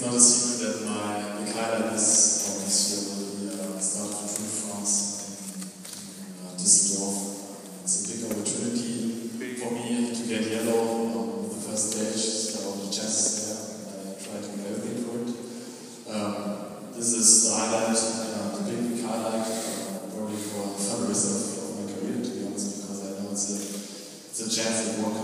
it's not a secret that my Mikhaila highlight is of this year will be start France in, Düsseldorf. It's a big opportunity for me to get yellow on the first stage, so the chest there. I try to make everything for it. Um, this is the highlight, uh, the big, highlight, uh, probably for the rest of, my career, to be honest, because I know it's a, it's a chance that one